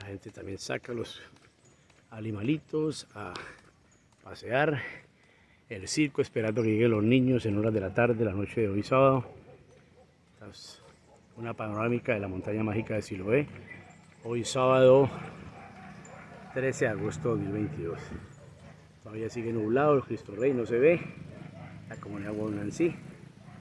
La gente también saca los animalitos a pasear. El circo esperando que lleguen los niños en horas de la tarde, la noche de hoy sábado. Esta es una panorámica de la montaña mágica de Siloé. Hoy sábado 13 de agosto de 2022. Todavía sigue nublado, el Cristo Rey no se ve. La comunidad Guanancí